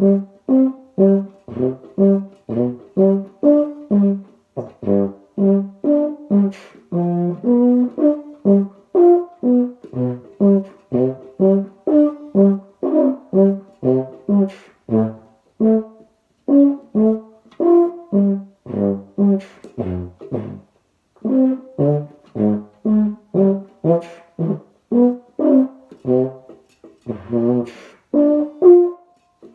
Mm-hmm.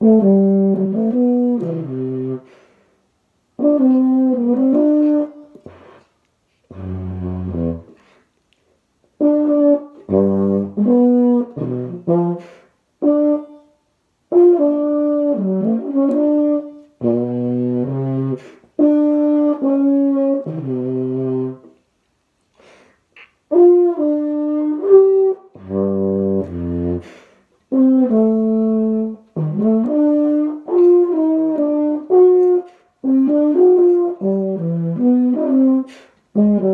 Mm-hmm. ಮೂರು